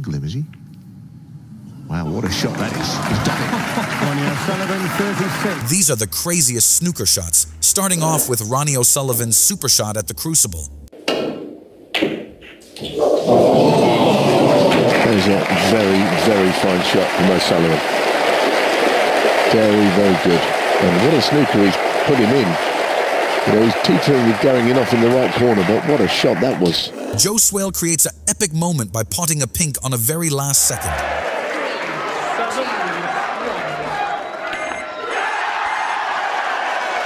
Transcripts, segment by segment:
angle him, is he? Wow, what a shot that is. He's done it. Ronnie O'Sullivan, 36. These are the craziest snooker shots, starting off with Ronnie O'Sullivan's super shot at the Crucible. There's a very, very fine shot from O'Sullivan. Very, very good. And what a snooker he's put him in. You know, he's teetering with going in off in the right corner, but what a shot that was. Joe Swail creates an epic moment by potting a pink on a very last second.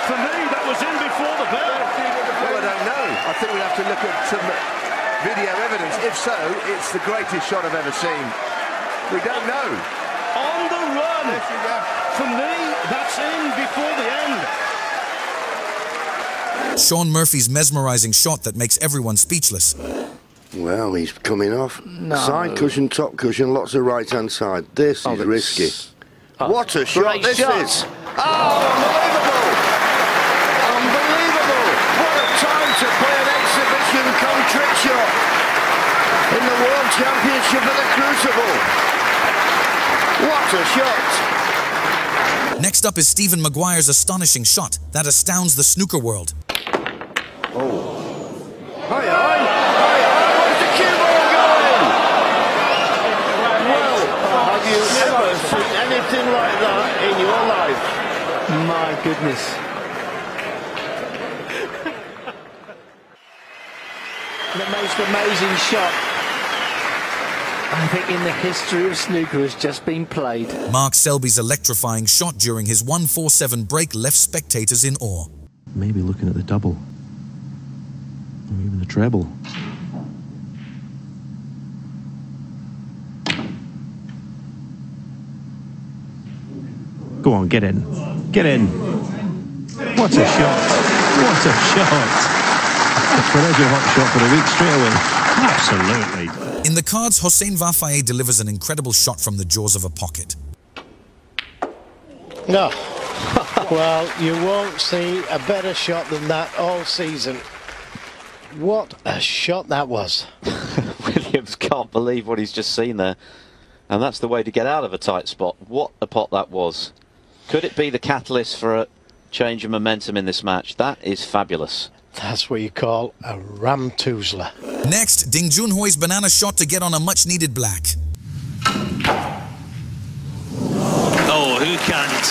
For me, that was in before the bell. Well, I don't know. I think we'd have to look at some video evidence. If so, it's the greatest shot I've ever seen. We don't know. On the run. For me, that's in before the end. Shaun Murphy's mesmerizing shot that makes everyone speechless. Well, he's coming off. No. Side cushion, top cushion, lots of right hand side. This Oh, is it's- risky. Oh, what a shot great this shot. is! Oh, unbelievable! Unbelievable! What a time to play an exhibition come trick shot in the World Championship of the Crucible. What a shot! Next up is Stephen Maguire's astonishing shot that astounds the snooker world. Oh. Hi, hi! Hi, hi! Where's the cue ball going? Well, have you ever seen anything like that in your life? My goodness. the most amazing shot I think in the history of snooker has just been played. Mark Selby's electrifying shot during his 147 break left spectators in awe. Maybe looking at the double. Or even the treble. Go on, get in. Get in. What a shot. What a shot. Well, there's your hot shot for the week straight away. Absolutely. In the cards, Hossein Vafaei delivers an incredible shot from the jaws of a pocket. No. well, you won't see a better shot than that all season. What a shot that was. Williams can't believe what he's just seen there. And that's the way to get out of a tight spot. What a pot that was. Could it be the catalyst for a change of momentum in this match? That is fabulous. That's what you call a ram toozler. Next, Ding Junhui's banana shot to get on a much needed black. Oh, who can't?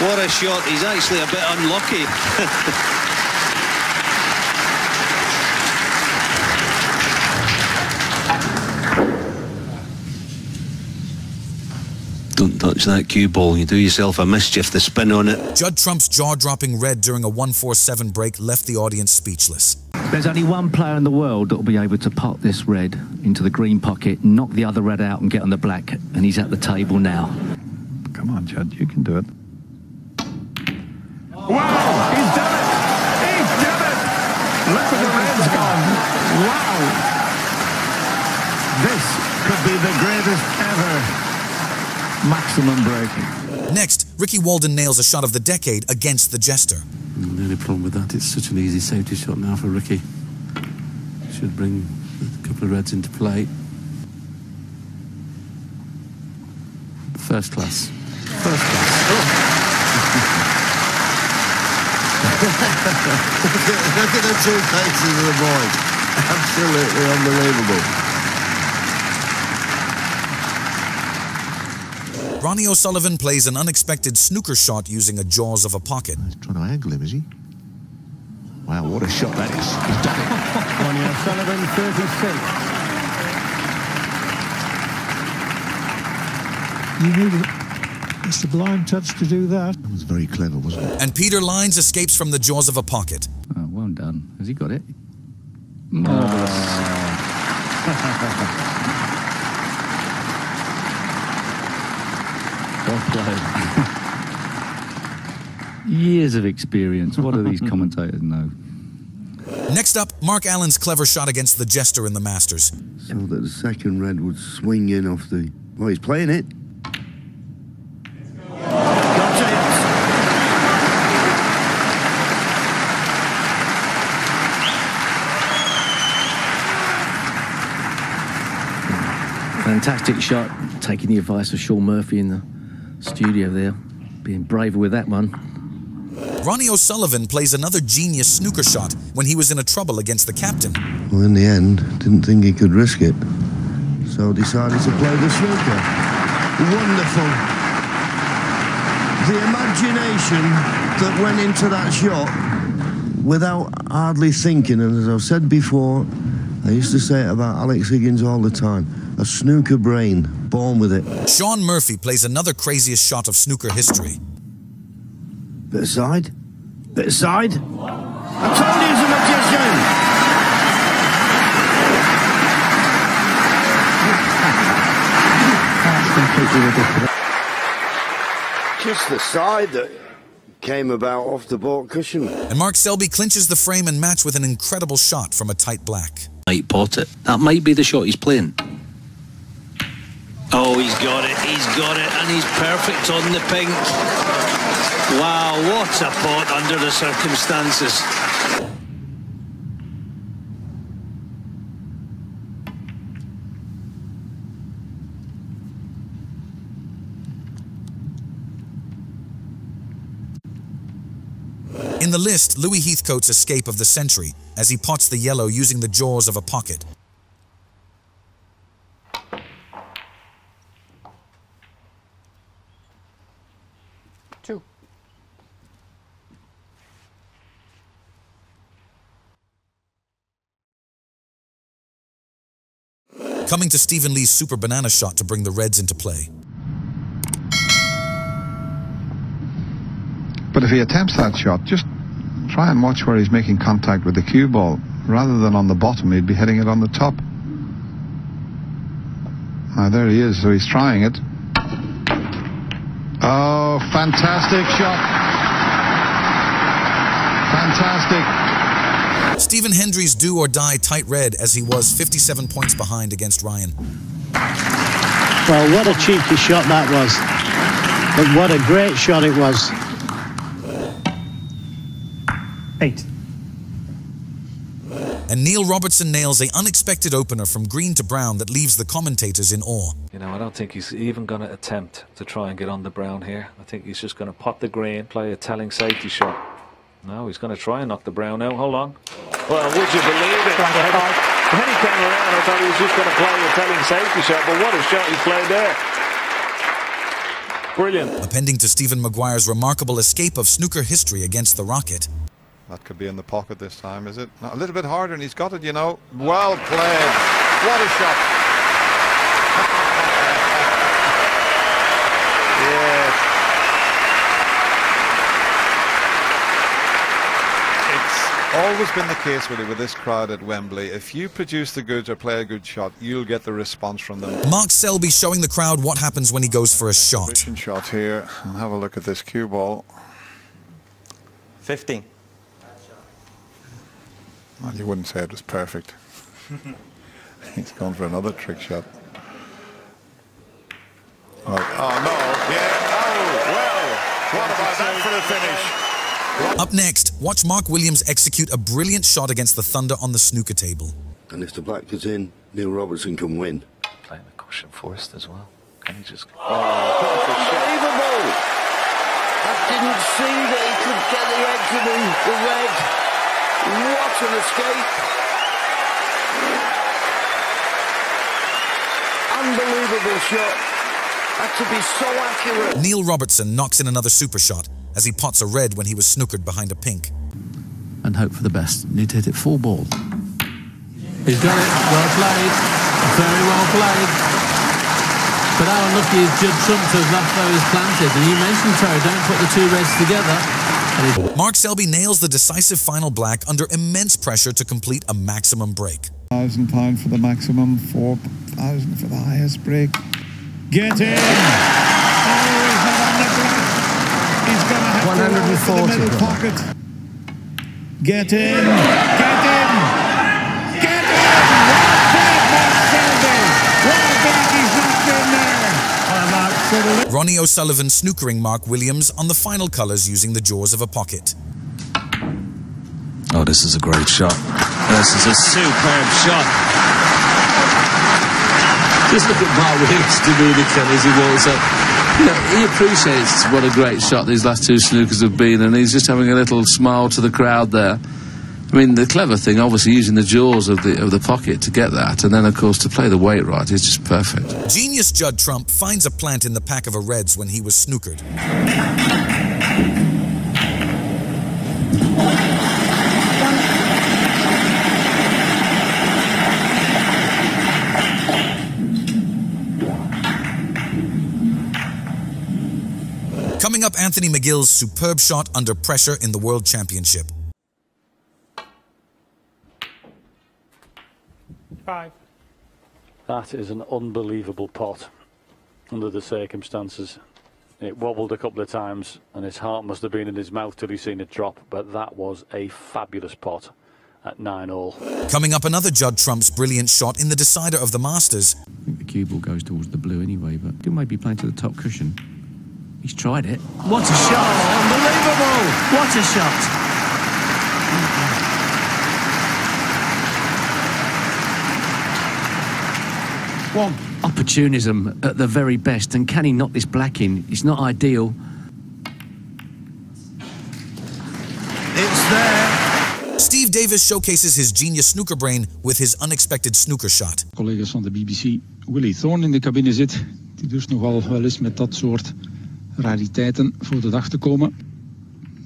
what a shot. He's actually a bit unlucky. Don't that cue ball. You do yourself a mischief. The spin on it. Judd Trump's jaw dropping red during a 147 break left the audience speechless. There's only one player in the world that will be able to pop this red into the green pocket, knock the other red out, and get on the black, and he's at the table now. Come on, Judd, you can do it. Wow, he's done it! He's done it! Look where the red's gone. Wow! This could be the greatest ever maximum break. Next, Ricky Walden nails a shot of the decade against the Jester. Mm, the only problem with that, it's such an easy safety shot now for Ricky. Should bring a couple of reds into play. First class. First class. Oh. Look at the two faces of the boys. Absolutely unbelievable. Ronnie O'Sullivan plays an unexpected snooker shot using a jaws of a pocket. He's trying to angle him, is he? Wow, what a shot that is. He's done it. Ronnie O'Sullivan, 36. You need it. It's a blind touch to do that. That was very clever, wasn't it? And Peter Lines escapes from the jaws of a pocket. Oh, well done. Has he got it? Well played. Years of experience. What do these commentators know? Next up, Mark Allen's clever shot against the Jester in the Masters. So that the second red would swing in off the. Oh, he's playing it. Fantastic shot. Taking the advice of Shaun Murphy in the studio there. Being braver with that one. Ronnie O'Sullivan plays another genius snooker shot when he was in a trouble against the captain. Well, in the end, didn't think he could risk it, so decided to play the snooker. Wonderful. The imagination that went into that shot without hardly thinking, and as I've said before, I used to say it about Alex Higgins all the time. A snooker brain, born with it. Shaun Murphy plays another craziest shot of snooker history. Bit aside, bit aside. I told you he's a magician. That's completely ridiculous. Just the side that came about off the baulk cushion. And Mark Selby clinches the frame and match with an incredible shot from a tight black. Might pot it. That might be the shot he's playing. Oh, he's got it, he's got it, and he's perfect on the pink. Wow, what a pot under the circumstances. In the list, Louis Heathcote's escape of the century as he pots the yellow using the jaws of a pocket. Coming to Stephen Lee's super banana shot to bring the Reds into play. But if he attempts that shot, just try and watch where he's making contact with the cue ball. Rather than on the bottom, he'd be hitting it on the top. Ah, there he is, so he's trying it. Oh, fantastic shot. Fantastic. Stephen Hendry's do or die tight red as he was 57 points behind against Ryan. Well, what a cheeky shot that was. But what a great shot it was. Eight. And Neil Robertson nails a unexpected opener from green to brown that leaves the commentators in awe. You know, I don't think he's even going to attempt to try and get on the brown here. I think he's just going to pot the green, play a telling safety shot. No, he's going to try and knock the brown out. Hold on. Well, would you believe it? When he came around, I thought he was just going to play a telling safety shot, but what a shot he played there. Brilliant. Appending to Stephen Maguire's remarkable escape of snooker history against the Rocket. That could be in the pocket this time, is it? No, a little bit harder, and he's got it, you know. Well played. What a shot. yes. It's always been the case, really, with this crowd at Wembley. If you produce the goods or play a good shot, you'll get the response from them. Mark Selby showing the crowd what happens when he goes for a shot. Position shot here, and have a look at this cue ball. 15. Well, you wouldn't say it was perfect. He's gone for another trick shot. Oh, oh no. Yeah. Oh, well. What about that for the finish? Up next, watch Mark Williams execute a brilliant shot against the Thunder on the snooker table. And if the black is in, Neil Robertson can win. Playing the cushion first as well. Can he just... Oh, unbelievable! I didn't see that he could get the edge of the, the red. What an escape! Unbelievable shot. Had to be so accurate. Neil Robertson knocks in another super shot as he pots a red when he was snookered behind a pink. And hope for the best. Need to hit it full ball. He's got it. Well played. Very well played. But how unlucky is Judd Trump to have left those planted? And you mentioned, Terry, don't put the two reds together. Mark Selby nails the decisive final black under immense pressure to complete a maximum break. Thousand pound for the maximum, four thousand for the highest break. Get in! 140. Get in! Get in! Get in! Well the Ronnie O'Sullivan snookering Mark Williams on the final colours using the jaws of a pocket. Oh, this is a great shot. This is a superb shot. Just look at Mark Williams' demeanour, as he walks up. Know, he appreciates what a great shot these last two snookers have been, and he's just having a little smile to the crowd there. I mean, the clever thing, obviously, using the jaws of the of the pocket to get that, and then, of course, to play the weight right is just perfect. Genius Judd Trump finds a plant in the pack of a Reds when he was snookered. Coming up, Anthony McGill's superb shot under pressure in the World Championship. Five. That is an unbelievable pot under the circumstances. It wobbled a couple of times and his heart must have been in his mouth till he seen it drop, but that was a fabulous pot at 9 all. Coming up, another Judd Trump's brilliant shot in the decider of the Masters. I think the cue ball goes towards the blue anyway, but he might be playing to the top cushion. He's tried it. What a shot! Unbelievable! What a shot! One. Opportunism at the very best, and can he knock this black in? It's not ideal. It's there. Steve Davis showcases his genius snooker brain with his unexpected snooker shot. Collega's van de BBC, Willie Thorne in de cabine zit, die dus nogal wel eens met dat soort rariteiten voor de dag te komen.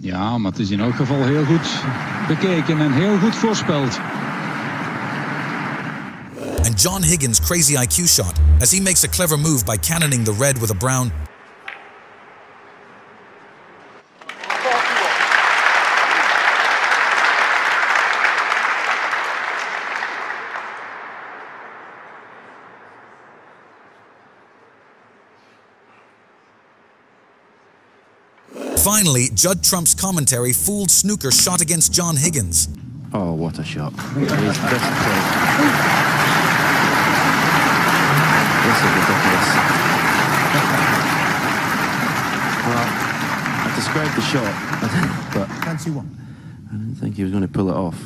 Ja, maar het is in elk geval heel goed bekeken en heel goed voorspeld. And John Higgins' crazy IQ shot as he makes a clever move by cannoning the red with a brown. Finally, Judd Trump's commentary fooled Snooker shot against John Higgins. Oh, what a shot. It is. This is ridiculous. well, I described the shot, but Fancy one. I didn't think he was going to pull it off.